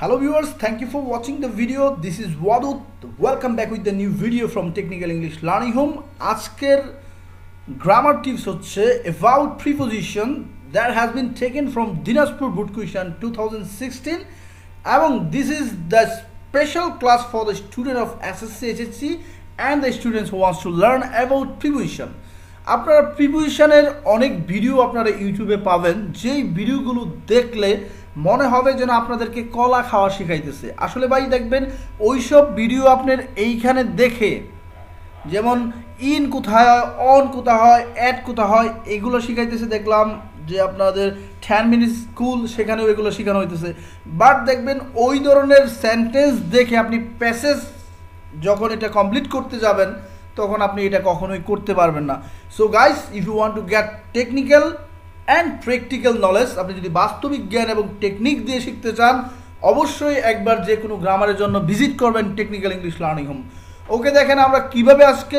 Hello viewers, thank you for watching the video. This is Wadut. Welcome back with the new video from Technical English Learning Home. আজকের grammar tips হচ্ছে about preposition that has been taken from Dinajpur Board Question 2016 এবং this is the special class for the student of SSC HSC and the students who wants to learn about preposition. আপনারা প্রিপোজিশনের অনেক video আপনারা ইউটিউবে পাবেন যেই ভিডিওগুলো দেখলে মনে হবে যেন আপনাদেরকে কলা খাওয়া শিখাইতেছে। আসলে ভাই দেখবেন, ওইসব ভিডিও আপনার এইখানে দেখে, যেমন ইন কোথায় হয়, অন কোথা হয় অ্যাড কোথা হয়, এগুলো শিখাইতেছে দেখলাম যে আপনাদের ঠ্যান মিনিট স্কুল, সেখানেও এগুলো শেখানো হইতেছে। বাট দেখবেন, ওই ধরনের সেন্টেন্স দেখে আপনি প্যাসেজ যখন এটা কমপ্লিট করতে যাবেন, তখন আপনি এটা কখনোই করতে পারবেন না। So guys if you want to get technical and practical knowledge আপনি যদি বাস্তবিক জ্ঞান এবং টেকনিক দিয়ে শিখতে চান, অবশ্যই একবার যে কোনো গ্রামারের জন্য ভিজিট করবেন technical English learning home okay, দেখেন আমরা কীভাবে আজকে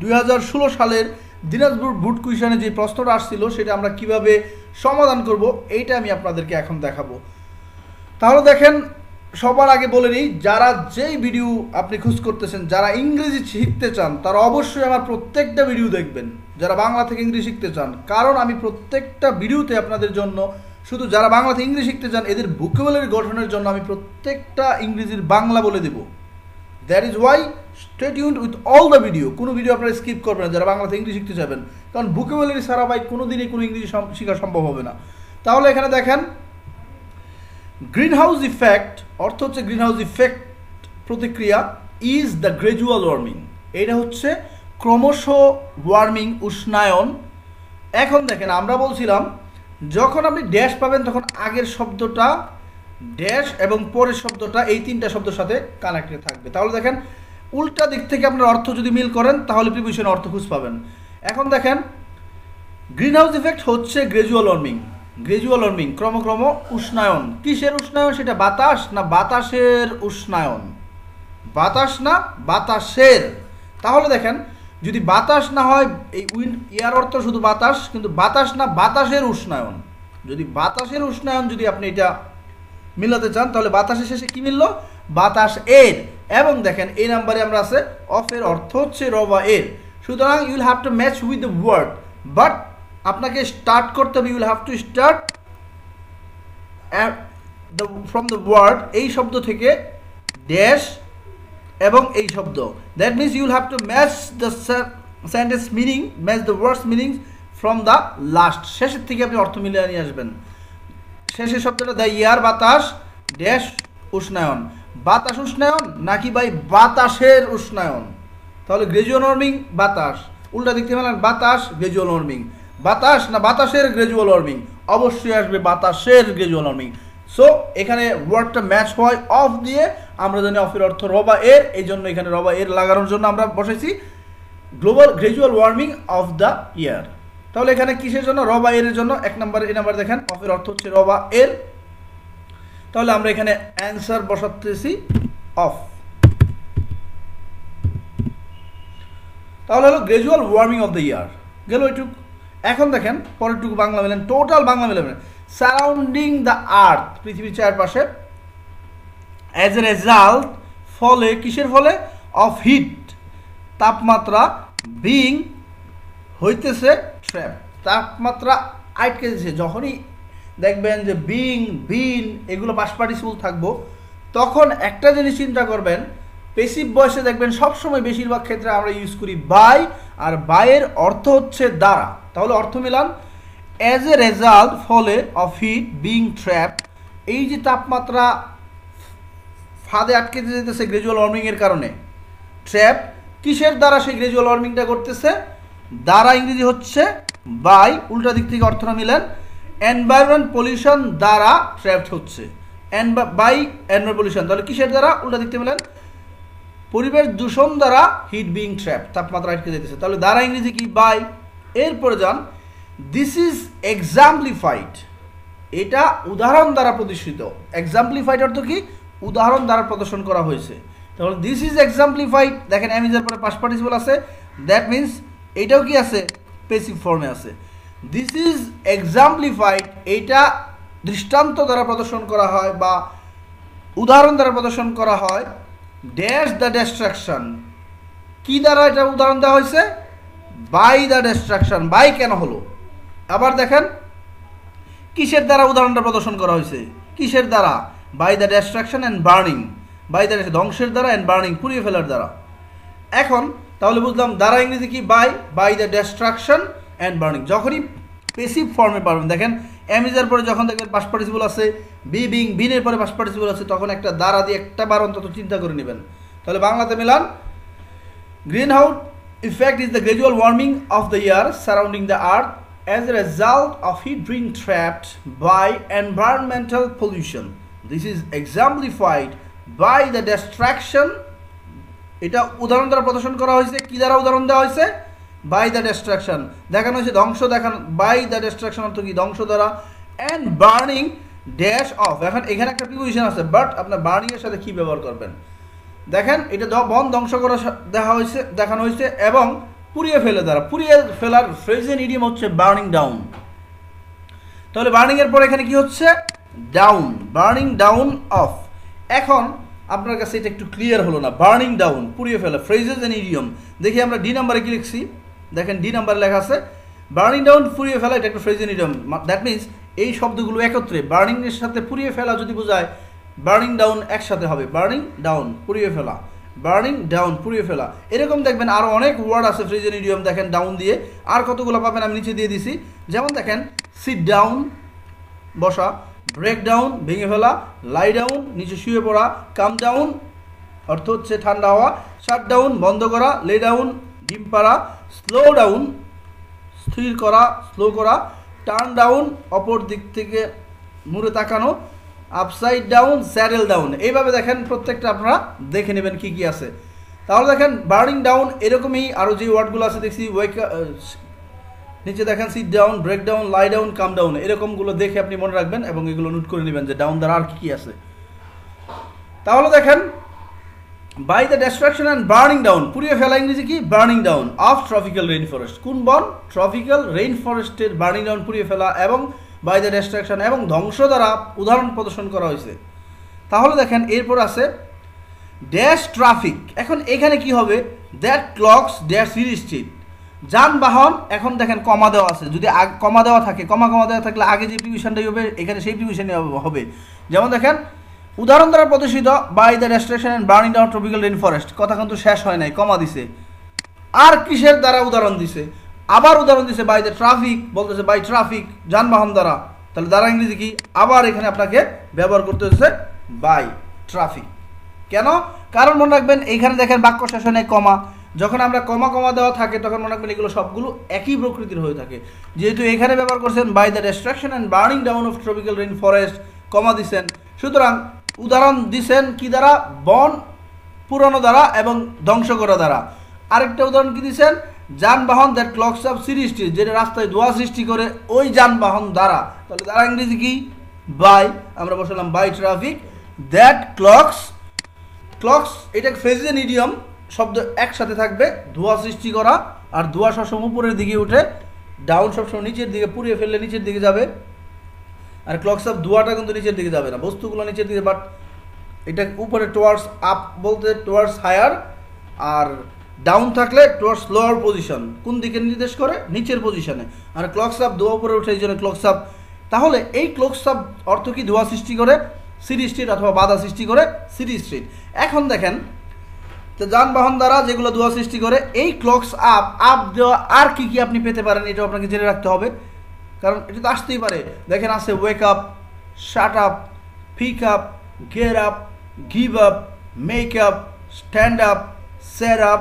দুই হাজার ষোলো সালের দিনাজপুর বুট কুইশনে যে প্রশ্নটা আসছিল, সেটা আমরা কীভাবে সমাধান করব, এইটা আমি আপনাদেরকে এখন দেখাবো। তাহলে দেখেন, সবার আগে বলে নিই, যারা যেই ভিডিও আপনি খুঁজ করতেছেন, যারা ইংরেজি শিখতে চান, তারা অবশ্যই আমার প্রত্যেকটা ভিডিও দেখবেন। যারা বাংলা থেকে ইংরেজি শিখতে চান, কারণ আমি প্রত্যেকটা ভিডিওতে আপনাদের জন্য, শুধু যারা বাংলা থেকে ইংরেজি শিখতে চান, এদের ভোকেবুলারি গঠনের জন্য আমি প্রত্যেকটা ইংরেজির বাংলা বলে দেব। দ্যাট ইজ ওয়াই ইউন্ড উইথ অল দ্য ভিডিও কোনো ভিডিও আপনারা স্কিপ করবেন না, যারা বাংলা থেকে ইংরেজি শিখতে চাবেন কারণ ভোকেবুলারি সারা ভাই কোনো দিনই কোনো ইংরেজি শেখা সম্ভব হবে না। তাহলে এখানে দেখেন গ্রিন হাউস ইফেক্ট অর্থ হচ্ছে গ্রিন হাউস ইফেক্ট প্রতিক্রিয়া ইজ দ্য গ্রেজুয়াল ওয়ার্মিং এটা হচ্ছে ক্রমশ ওয়ার্মিং উষ্ণায়ন। এখন দেখেন, আমরা বলছিলাম, যখন আপনি ড্যাশ পাবেন, তখন আগের শব্দটা ড্যাশ এবং পরের শব্দটা এই তিনটা শব্দের সাথে কানেক্টেড থাকবে। তাহলে দেখেন, উল্টা দিক থেকে আপনার অর্থ যদি মিল করেন, তাহলে প্রিভিশন অর্থ খুঁজ পাবেন। এখন দেখেন গ্রিন হাউস ইফেক্ট হচ্ছে গ্রেজুয়াল ওয়ার্মিং গ্রেজুয়াল ওয়ার্মিং ক্রমক্রম উষ্ণায়ন। কিসের উষ্ণায়ন? সেটা বাতাস না বাতাসের উষ্ণায়ন? বাতাস না বাতাসের। তাহলে দেখেন যদি বাতাস না হয়, এই উইন্ড এয়ার অর্থ শুধু বাতাস, কিন্তু বাতাস না, বাতাসের উষ্ণায়ন। যদি বাতাসের উষ্ণায়ন যদি আপনি এটা মিলাতে চান, তাহলে বাতাসের শেষে কি মিলল? বাতাস এর। এবং দেখেন, এই নাম্বারে আমরা আছে অফের অর্থ হচ্ছে রবা এর। সুতরাং you'll have to match with the word but আপনাকে স্টার্ট করতে হবে you'll have to start from the word এই শব্দ থেকে ড্যাশ এবং এই শব্দ। That means you'll have to match the sentence meaning match the words meaning from the last শেষের থেকে আপনি অর্থ মিলিয়ে নিয়ে আসবেন। শেষের শব্দটা দ্য ইয়ার বাতাস ড্যাশ উষ্ণায়ন। বাতাস উষ্ণায়ন নাকি ভাই বাতাসের উষ্ণায়ন? তাহলে গ্রেজুয়াল ওয়ার্মিং বাতাস। উল্টা দেখতে পেলেন বাতাস গ্রেজুয়াল ওয়ার্মিং বাতাস না বাতাসের গ্রেজুয়াল ওয়ার্মিং অবশ্যই আসবে বাতাসের গ্রেজুয়াল ওয়ার্মিং সো এখানে ওয়ার্ডটা ম্যাচ হয় অফ দিয়ে আমরা জানি অফের অর্থ রবা এর, এই জন্য এখানে রবা এর লাগানোর জন্য আমরা বসেছি global gradual warming of the year. তাহলে এখানে কিসের জন্য? রবা এর জন্য। এক নাম্বার, এই নাম্বার দেখেন, অফের অর্থ হচ্ছে রবা এর। তাহলে আমরা এখানে অ্যান্সার বসাতেছি অফ। তাহলে হলো gradual warming of the year. গেল এটুকু এখন দেখেন, পরেরটুকু বাংলা মেলেন। টোটাল বাংলা মেলেন। সারাউন্ডিং দ্য আর্থ, পৃথিবীর চারপাশে অ্যাজ এ রেজাল্ট ফলে, কিসের ফলে? অফ হিট তাপমাত্রা বিং হইতেছে ট্র্যাপ তাপমাত্রা আটকে দিচ্ছে যখনই দেখবেন যে বিং বিন এগুলো পাশ পার্টিসিপল থাকব, তখন একটা জিনিস চিন্তা করবেন পেসিভ বয়সে দেখবেন সবসময় বেশিরভাগ ক্ষেত্রে আমরা ইউজ করি বাই আর বাইয়ের অর্থ হচ্ছে দ্বারা। তাহলে অর্থ মিলান। অ্যাজ এ রেজাল্ট ফলে অফ হিট বিং ট্র্যাপ এই যে তাপমাত্রা ফাঁদে আটকে যেতেছে গ্রেজুয়াল ওয়ার্মিংয়ের কারণে। ট্র্যাপ কিসের দ্বারা সেই গ্রেজুয়াল ওয়ার্মিংটা করতেছে? দ্বারা ইংরেজি হচ্ছে বাই উল্টা দিক থেকে অর্থটা মিলেন এনভায়রনমেন্ট পলিউশন দ্বারা ট্র্যাপড হচ্ছে। বাই এনভার পলিউশন তাহলে কিসের দ্বারা? উল্টা দিক থেকে মিলেন, পরিবেশ দূষণ দ্বারা হিট বিং ট্র্যাপ তাপমাত্রা আটকে যেতেছে। তাহলে দ্বারা ইংরেজি কি? বাই এরপরে যান দিস ইজ এক্সাম্পলিফাইড এটা উদাহরণ দ্বারা প্রদর্শিত এক্সাম্পলিফাইড অর্থ কি? উদাহরণ দ্বারা প্রদর্শন করা হয়েছে। তাহলে দিস ইজ এক্সাম্পলিফাইড দেখেন অ্যামিজের পরে পাস পার্টিসিপল আছে। দ্যাট মিনস এটাও কি আছে? পেসিভ ফর্মে আছে। দিস ইজ এক্সাম্পলিফাইড এইটা দৃষ্টান্ত দ্বারা প্রদর্শন করা হয় বা উদাহরণ দ্বারা প্রদর্শন করা হয়। ড্যাশ দ্য ডিস্ট্রাকশন কি দ্বারা এটা উদাহরণ দেওয়া হয়েছে? বাই দ্য ডেস্ট্রাকশন বাই কেন হলো? আবার দেখেন, কিসের দ্বারা উদাহরণটা প্রদর্শন করা হয়েছে? কিসের দ্বারা? By the destruction and burning by the ধ্বংসের দ্বারা অ্যান্ড বার্নিং পুড়িয়ে ফেলার দ্বারা। এখন, তাহলে বুঝলাম, দ্বারা ইংরেজি কি? By by the destruction and burning যখনই পেসিভ ফর্মে পারবেন, দেখেন অ্যামিজার পরে যখন দেখবেন পাস পার্টিসিপল আছে বি বিং বিনের পরে পাস পার্টিসিপল আছে, তখন একটা দ্বারা দিয়ে একটা বার অন্তত চিন্তা করে নেবেন। তাহলে বাংলাতে Milan green house effect is the gradual warming of the year surrounding the earth as a result of heat being trapped by environmental pollution. This is exemplified by the destruction, এটা উদাহরণ দ্বারা প্রদর্শন করা হয়েছে, কি দ্বারা উদাহরণ দেওয়া হয়েছে? বাই দ্য ডিস্ট্রাকশন দেখানো হয়েছে ধ্বংস দেখানো বাই দ্য ডিস্ট্রাকশন অর্থ কি? ধ্বংস দ্বারা অ্যান্ড বার্নিং ড্যাশ অফ এখন এখানে একটা প্রিপোজিশন আছে বাট আপনার বার্নিং এর সাথে কি ব্যবহার করবেন? দেখেন, এটা বন ধ্বংস করা দেখা হয়েছে, দেখানো হয়েছে এবং পুড়িয়ে ফেলে দ্বারা। পুড়িয়ে ফেলার ফ্রেজেন ইডিয়াম হচ্ছে বার্নিং ডাউন তাহলে বার্নিং এর পর এখানে কি হচ্ছে? ডাউন বার্নিং ডাউন অফ এখন আপনার কাছে এটা একটু ক্লিয়ার হলো না বার্নিং ডাউন পুড়িয়ে ফেলা ফ্রেজেস এন্ড ইডিয়ম দেখি আমরা ডি নাম্বারে কি লিখছি? দেখেন ডি নাম্বারে লেখা আছে বার্নিং ডাউন পুড়িয়ে ফেলা, এটা একটা phrase and idiom that means এই শব্দগুলো একত্রে বার্নিংয়ের সাথে পুড়িয়ে ফেলা যদি বোঝায় বার্নিং ডাউন একসাথে হবে বার্নিং ডাউন পুড়িয়ে ফেলা বার্নিং ডাউন পুড়িয়ে ফেলা। এরকম দেখবেন আরও অনেক ওয়ার্ড আছে ফ্রিজেন ইডিয়ম দেখেন ডাউন দিয়ে। আর কতগুলো পাবেন আমি নিচে দিয়ে দিছি। যেমন দেখেন সিট ডাউন বসা। ব্রেক ডাউন ভেঙে ফেলা লাই ডাউন নিচে শুয়ে পড়া কাম ডাউন অর্থ হচ্ছে ঠান্ডা হওয়া শাট ডাউন বন্ধ করা লে ডাউন ডিম পাড়া স্লো ডাউন স্থির করা স্লো করা টার্ন ডাউন অপর দিক থেকে মুড়ে তাকানো আপসাইড ডাউন স্যারেল ডাউন এইভাবে দেখেন প্রত্যেকটা আপনারা দেখে নেবেন কি কি আছে। তাহলে দেখেন বার্নিং ডাউন এরকমই আরও যে ওয়ার্ডগুলো আছে, দেখছি ওয়েক নিচে দেখেন sit down break down lie down come down এরকমগুলো দেখে আপনি মনে রাখবেন এবং এগুলো নোট করে নেবেন যে ডাউন দ্বারা আর কি আছে। তাহলে দেখেন by the destruction and burning down পুড়িয়ে ফেলা ইংরেজি কি? Burning down of tropical rain forest কোন বন? ট্রপিক্যাল রেইন ফরেস্টের বার্নিং ডাউন পুড়িয়ে ফেলা এবং বাই দ্য ডিস্ট্রাকশন এবং ধ্বংস দ্বারা উদাহরণ প্রদর্শন করা হয়েছে। তাহলে দেখেন, এরপর আছে ড্যাশ ট্রাফিক এখন এখানে কি হবে? দ্যাট ক্লকস ড্যাশ স্ট্রিট যানবাহন এখন দেখেন কমা দেওয়া আছে। যদি কমা দেওয়া থাকে, কমা কমা দেওয়া থাকলে আগে যে প্রিভিশনটাই হবে, এখানে সেই প্রিভিশনই হবে। যেমন দেখেন, উদাহরণ দ্বারা প্রদর্শিত by the destruction and burning down tropical rain forest কথা কিন্তু শেষ হয় নাই, কমা দিছে। আর কিসের দ্বারা উদাহরণ দিছে? আবার উদাহরণ দিছে বাই দ্য ট্রাফিক বলতেছে বাই ট্রাফিক যানবাহন দ্বারা। তাহলে দ্বারা ইংরেজি কি? আবার এখানে আপনাকে ব্যবহার করতে হচ্ছে বাই ট্রাফিক কেন? কারণ মনে রাখবেন, এইখানে দেখেন বাক্য শেষনে কমা। যখন আমরা কমা কমা দেওয়া থাকে, তখন মনে রাখবেন এগুলো সবগুলো একই প্রকৃতির হয়ে থাকে। যেহেতু এখানে ব্যবহার করছেন by the destruction and burning down of tropical rain forest comma দিচ্ছেন সুতরাং উদাহরণ দিছেন কি দ্বারা? বন পুরানো দ্বারা এবং ধ্বংস করা দ্বারা। আরেকটা উদাহরণ কি দিচ্ছেন যানবাহন দ্যাট ক্লকস অফ সৃষ্টি যেটা রাস্তায় ধোয়া সৃষ্টি করে ওই যানবাহন দ্বারা। তাহলে দ্বারা ইংরেজি কি? বাই আমরা বসালাম by traffic that clogs clogs এটা ফ্রেজেন ইডিয়ম শব্দ একসাথে থাকবে, ধোয়া সৃষ্টি করা আর ধোয়া সবসময় উপরের দিকে উঠে ডাউন সবসময় নিচের দিকে পুড়িয়ে ফেললে নিচের দিকে যাবে। আর ক্লকস অফ ধোয়াটা কিন্তু নিচের দিকে যাবে না, বস্তুগুলো নিচের দিকে বাট এটা উপরে টোয়ার্ডস আপ বলতে টোয়ার্ডস হায়ার আর ডাউন থাকলে টোয়ার্ডস লোয়ার পজিশন কোন দিকে নির্দেশ করে? নিচের পজিশনে আর ক্লকস আপ ধোয়া উপরে উঠে, এই জন্য ক্লকস আপ তাহলে এই ক্লকস আপ অর্থ কি? ধোয়া সৃষ্টি করে সিটি স্ট্রিট অথবা বাধা সৃষ্টি করে সিটি স্ট্রিট এখন দেখেন তো যানবাহন দ্বারা যেগুলো ধোয়া সৃষ্টি করে, এই ক্লকস আপ আপ দেওয়া আর কি কি আপনি পেতে পারেন এটা আপনাকে জেনে রাখতে হবে। কারণ এটা তো আসতেই পারে। দেখেন আছে wake up shut up pick up gear up give up make up stand up set up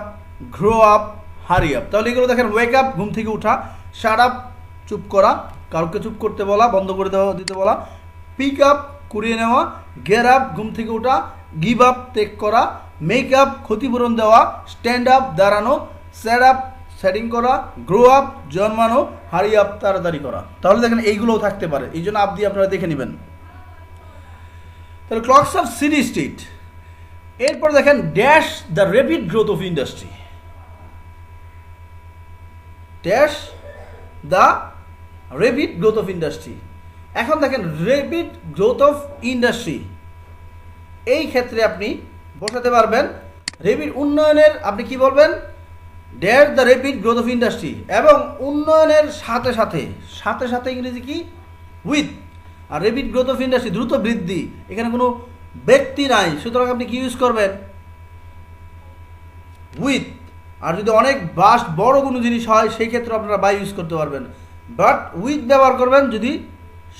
grow up hurry up তাহলে এগুলো দেখেন ওয়েক আপ ঘুম থেকে উঠা শার্ট আপ চুপ করা, কাউকে চুপ করতে বলা, বন্ধ করে দেওয়া, দিতে বলা পিক আপ কুড়িয়ে নেওয়া গের আপ ঘুম থেকে ওঠা গিভ আপ টেক করা মেক আপ ক্ষতিপূরণ দেওয়া স্ট্যান্ড আপ দাঁড়ানো সেট আপ সেটিং করা গ্রো আপ জন্মানো হারি আপ তাড়াতাড়ি করা। তাহলে দেখেন এইগুলোও থাকতে পারে। এই জন্য আপ দিয়ে আপনারা দেখে নেবেন। তাহলে ক্লকস অফ সিটি স্ট্রিট এরপর দেখেন dash the rapid growth of industry dash the rapid growth of industry এখন দেখেন রেপিড গ্রোথ অফ ইন্ডাস্ট্রি এই ক্ষেত্রে আপনি বসাতে পারবেন। রেপিড উন্নয়নের, আপনি কি বলবেন? Dash the rapid growth of industry এবং উন্নয়নের সাথে সাথে সাথে সাথে ইংরেজি কি? উইথ আর রেপিড গ্রোথ অফ ইন্ডাস্ট্রি দ্রুত বৃদ্ধি, এখানে কোনো ব্যক্তি নাই, সুতরাং আপনি কি ইউজ করবেন? উইথ আর যদি অনেক বাস বড় কোনো জিনিস হয়, সেই ক্ষেত্রে আপনারা বাই ইউজ করতে পারবেন। বাট উইথ ব্যবহার করবেন যদি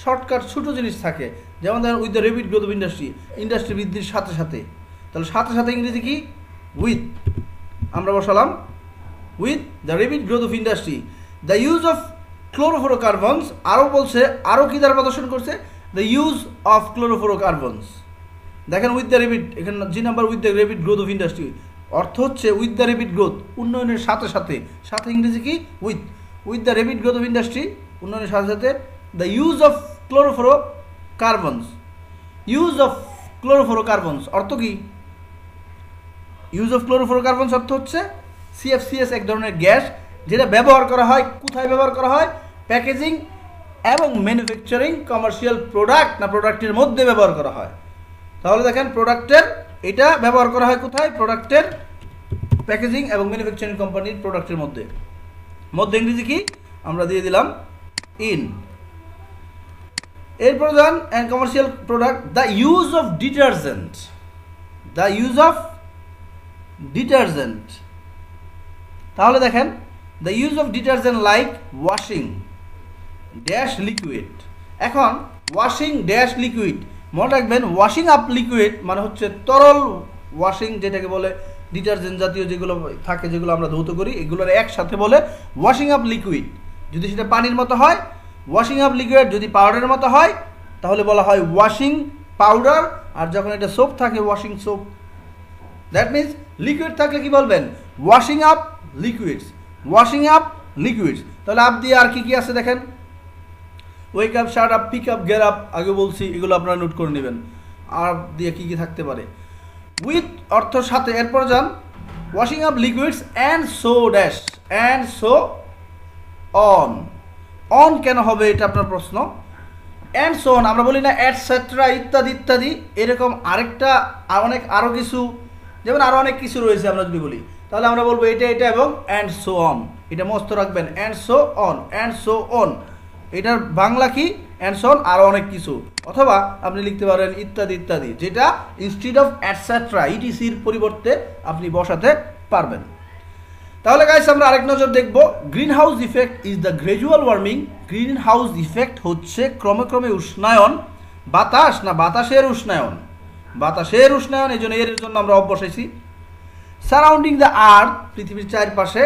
শর্টকাট ছোটো জিনিস থাকে। যেমন ধরেন with the rapid growth of industry industry বৃদ্ধির সাথে সাথে। তাহলে সাথে সাথে ইংরেজি কি? উইথ আমরা বসালাম with the rapid growth of industry the use of chlorofluorocarbons আরও বলছে, আরও কী দ্বারা প্রদর্শন করছে? দ্য ইউজ অফ ক্লোরোফোরোকার্বনস দেখেন উইথ দ্য রেপিড এখানে G number with the rapid growth of industry অর্থ হচ্ছে উইথ দ্য রেপিড গ্রোথ উন্নয়নের সাথে সাথে। সাথে ইংরেজি কি? With with the rapid growth of industry উন্নয়নের সাথে সাথে। The use of chlorofluorocarbons use of chlorofluorocarbons অর্থ কি? ইউজ অফ ক্লোরোফোরো কার্বনস অর্থ হচ্ছে সিএফসিএস এক ধরনের গ্যাস যেটা ব্যবহার করা হয়, কোথায় ব্যবহার করা হয়? প্যাকেজিং এবং ম্যানুফ্যাকচারিং কমার্শিয়াল প্রোডাক্ট না প্রোডাক্টের মধ্যে ব্যবহার করা হয়। তাহলে দেখেন প্রোডাক্টের এটা ব্যবহার করা হয় কোথায়? প্রোডাক্টের প্যাকেজিং এবং ম্যানুফ্যাকচারিং কোম্পানির প্রোডাক্টের মধ্যে। মধ্যে ইংরেজি কি? আমরা দিয়ে দিলাম ইন এর যান and commercial product the use of detergent the use of detergent. তাহলে দেখেন the use of detergent like washing dash liquid এখন ওয়াশিং ড্যাশ লিকুইড মনে রাখবেন ওয়াশিং আপ লিকুইড মানে হচ্ছে তরল ওয়াশিং যেটাকে বলে ডিটারজেন্ট জাতীয় যেগুলো থাকে, যেগুলো আমরা ধৌত করি, এগুলোর একসাথে বলে ওয়াশিং আপ লিকুইড যদি সেটা পানির মতো হয় ওয়াশিং আপ লিকুইড যদি পাউডারের মতো হয়, তাহলে বলা হয় ওয়াশিং পাউডার আর যখন এটা সোপ থাকে washing soap that means liquid থাকলে কি বলবেন? Washing up liquids washing up liquids তাহলে আপ দিয়ে আর কি কি আছে দেখেন? Wake up shut up pick up gear up আগে বলছি, এগুলো আপনারা নোট করে নেবেন। আর দিয়ে কী কী থাকতে পারে? উইথ অর্থ সাথে, এরপর যান। Washing up liquids and so dash and so on on কেন হবে এটা আপনার প্রশ্ন? অ্যান্ড সো অন আমরা বলি না অ্যাটসেট্রা ইত্যাদি ইত্যাদি। এরকম আরেকটা, অনেক আরও কিছু যেমন আরও অনেক কিছু রয়েছে আমরা যদি বলি, তাহলে আমরা বলব এটা এটা এবং অ্যান্ড সো অন এটা মস্ত রাখবেন and so on and so on এটার বাংলা কি? অ্যান্ড সো অন আরও অনেক কিছু। অথবা আপনি লিখতে পারেন ইত্যাদি ইত্যাদি, যেটা ইনস্টিড অফ অ্যাটসেট্রা ইটিসির পরিবর্তে আপনি বসাতে পারবেন। তাহলে গাইস আমরা আরেক নজর দেখব green house effect is the gradual warming green house effect হচ্ছে ক্রমে ক্রমে উষ্ণায়ন, বাতাস, না বাতাসের উষ্ণায়ন। বাতাসের উষ্ণায়ন এই জন্য এর জন্য আমরা অবসাইছি সারাউন্ডিং দ্য আর্থ পৃথিবীর চারপাশে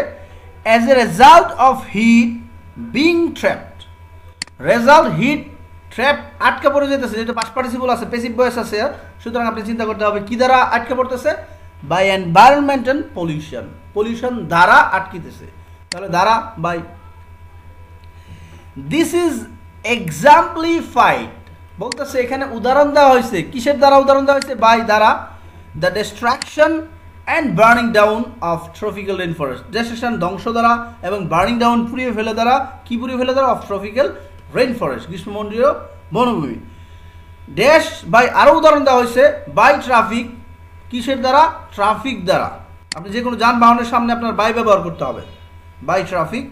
as a result of heat being trapped result heat trap আটকে পড়ে যেতেছে, যেটা পাস পার্টিসিপল আছে পেসিভ বয়স আছে। সুতরাং আপনি চিন্তা করতে হবে, কি দ্বারা আটকে পড়তেছে? বাই এনভায়রনমেন্টাল পলিউশন পলিউশন দ্বারা আটকিতেছে। তাহলে দ্বারা বাই দিস ইজ এক্সাম্পলিফাইড বলতেছে, এখানে উদাহরণ দেওয়া হয়েছে। কিসের দ্বারা উদাহরণ দেওয়া হয়েছে? বাই দ্বারা the destruction and burning down of tropical rain forest destruction ধ্বংস দ্বারা এবং বার্নিং ডাউন পুড়িয়ে ফেলে দ্বারা, কি পুড়িয়ে ফেলে দ্বারা? অফ ট্রপিক্যাল রেন ফরেস্ট গ্রীষ্মমন্ডলীয় বনভূমি। ড্যাশ বাই আরও উদাহরণ দেওয়া হয়েছে বাই ট্রাফিক কিসের দ্বারা? ট্রাফিক দ্বারা। আপনি যে কোনো যানবাহনের সামনে আপনার বাই ব্যবহার করতে হবে। বাই ট্রাফিক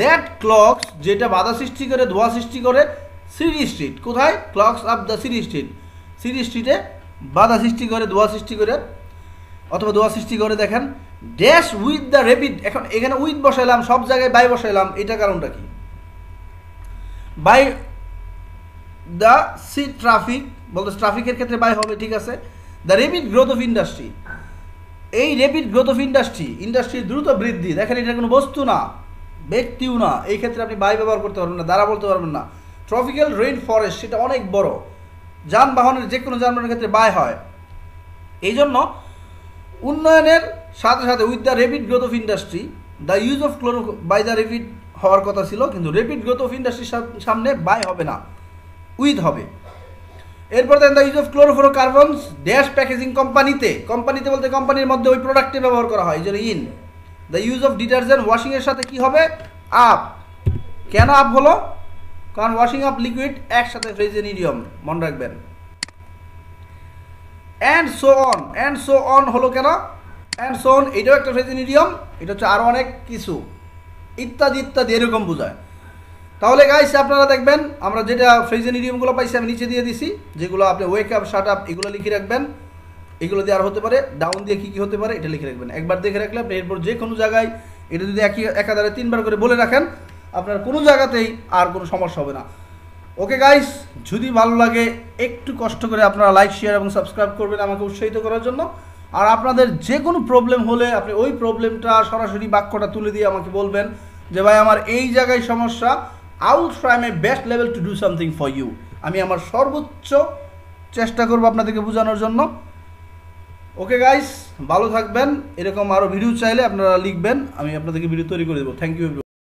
দ্যাট ক্লকস যেটা বাধা সৃষ্টি করে, ধোয়া সৃষ্টি করে সিরি স্ট্রিট। কোথায়? Clogs of the city street. City স্ট্রিটে বাধা সৃষ্টি করে, ধোয়া সৃষ্টি করে। অথবা দোয়া সৃষ্টি করে, দেখেন। ড্যাশ উইথ দ্য রেপিড এখন এখানে উইথ বসাইলাম, সব জায়গায় বাই বসাইলাম এটা কারণটা কি? বাই দ্য সি ট্রাফিক বলতে ট্রাফিকের ক্ষেত্রে বাই হবে, ঠিক আছে? The rapid growth of industry এই রেপিড গ্রোথ অফ ইন্ডাস্ট্রি ইন্ডাস্ট্রির দ্রুত বৃদ্ধি। দেখেন এটা কোনো বস্তু না, ব্যক্তিও না। এই ক্ষেত্রে আপনি বাই ব্যবহার করতে পারবেন না, দ্বারা বলতে পারবেন না। ট্রপিক্যাল রেইন ফরেস্ট সেটা অনেক বড়। যানবাহনের যে কোনো যানবাহনের ক্ষেত্রে বাই হয়। এই জন্য উন্নয়নের সাথে সাথে with the rapid growth of industry the use of chloro by the rapid হওয়ার কথা ছিল, কিন্তু রেপিড গ্রোথ অফ ইন্ডাস্ট্রির সামনে বাই হবে না। উইথ হবে। এরপর then the use of chlorofluorocarbons dash packaging কোম্পানিতে কোম্পানিতে বলতে কোম্পানির মধ্যে ওই প্রোডাক্টে ব্যবহার করা হয়, এই জন্য in the use of detergent ওয়াশিংয়ের সাথে কি হবে? আপ কেন আপ হলো? কারণ ওয়াশিং আপ লিকুইড একসাথে ফ্রেজেন ইডিয়ম মনে রাখবেন। And so on and so on হলো কেন? অ্যান্ড সো অন এটাও একটা ফ্রেজেন ইডিয়ম এটা হচ্ছে আরও অনেক কিছু। ইত্যাদি ইত্যাদি, এরকম বোঝায়। তাহলে গাইস আপনারা দেখবেন, আমরা যেটা ফ্রেজেন ইডিয়মগুলো পাইছি, আমি নিচে দিয়ে দিছি, যেগুলো আপনি ওয়েক আপ শার্ট আপ এগুলো লিখে রাখবেন। এগুলো দিয়ে আর হতে পারে ডাউন দিয়ে কী কী হতে পারে, এটা লিখে রাখবেন। একবার দেখে রাখলে আপনি এরপর যে কোনো জায়গায়, এটা যদি একই একাধারে তিনবার করে বলে রাখেন আপনার কোনো জায়গাতেই আর কোনো সমস্যা হবে না। ওকে গাইস যদি ভালো লাগে, একটু কষ্ট করে আপনারা লাইক শেয়ার এবং সাবস্ক্রাইব করবেন আমাকে উৎসাহিত করার জন্য। আর আপনাদের যে কোনো প্রবলেম হলে আপনি ওই প্রবলেমটা সরাসরি বাক্যটা তুলে দিয়ে আমাকে বলবেন যে, ভাই, আমার এই জায়গায় সমস্যা। I will try my best level to do something for you আমি আমার সর্বোচ্চ চেষ্টা করব আপনাদেরকে বোঝানোর জন্য। ওকে গাইস ভালো থাকবেন। এরকম আরও ভিডিও চাইলে আপনারা লিখবেন। আমি আপনাদেরকে ভিডিও তৈরি করে দেবো। Thank you